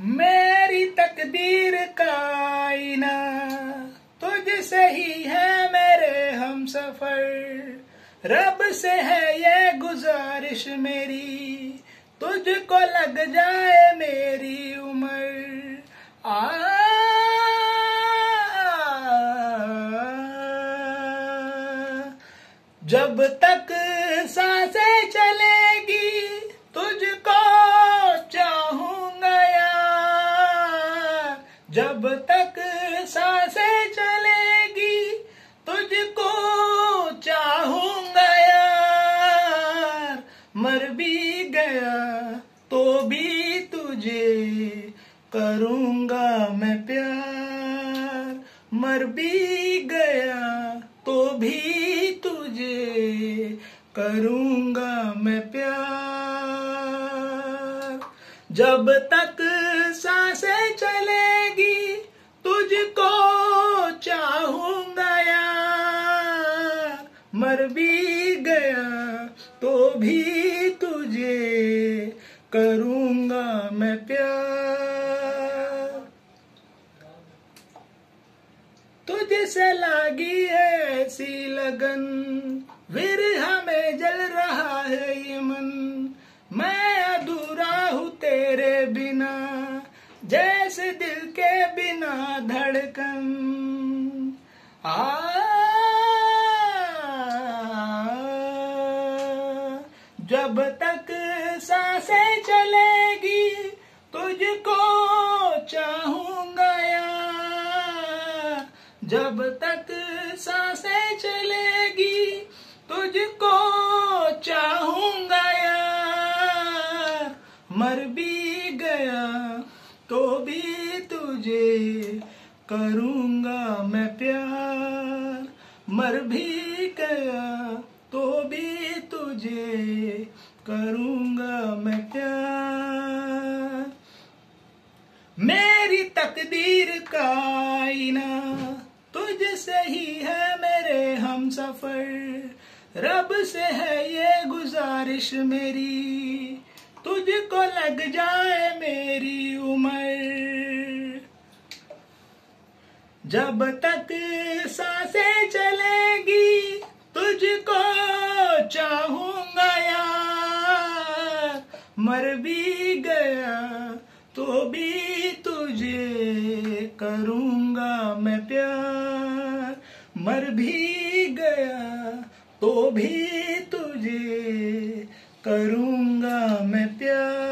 मेरी तकदीर का आईना तुझसे ही है मेरे हम सफ़र रब से है ये गुजारिश मेरी तुझको लग जाए मेरी उम्र आ जब तक साँसें चलेगी तक साँसें चलेगी, तुझको चाहूँगा यार। मर भी गया तो भी तुझे करूँगा मैं प्यार। मर भी गया तो भी तुझे करूँगा मैं प्यार। जब तक साँसें चलेगी मर भी गया तो भी तुझे करूँगा मैं प्यार। तुझसे लागी है ऐसी लगन, फिर हमें जल रहा है ये मन। मैं अधूरा हूँ तेरे बिना, जैसे दिल के बिना धड़कन। आ जब तक साँसें चलेगी, तुझको चाहूँगा जब तक साँसें चलेगी, तुझको चाहूँगा यार मर भी गया तो भी तुझे करूँगा मैं प्यार। मर भी गया करूँगा मैं प्यार। मेरी तकदीर का आईना तुझसे ही है मेरे हम सफ़र। रब से है ये गुजारिश मेरी, तुझको लग जाए मेरी उम्र। जब तक साँसें चलेगी, तुझको मर भी गया तो भी तुझे करूँगा मैं प्यार। मर भी गया तो भी तुझे करूँगा मैं प्यार।